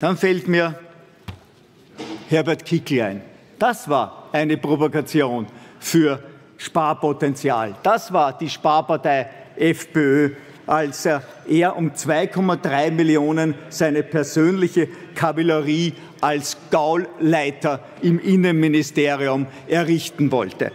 Dann fällt mir Herbert Kickl ein. Das war eine Provokation für Sparpotenzial. Das war die Sparpartei FPÖ, als er um 2,3 Millionen seine persönliche Kavallerie als Gauleiter im Innenministerium errichten wollte.